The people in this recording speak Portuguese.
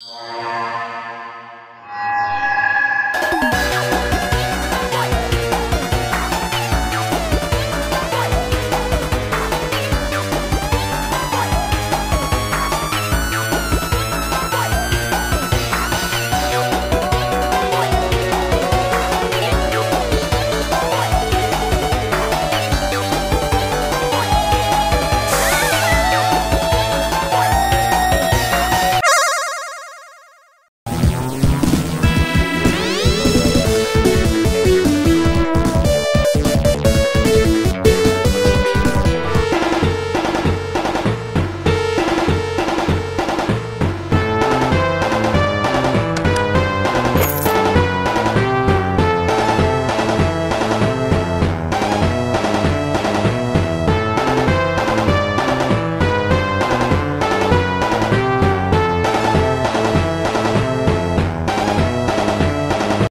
Música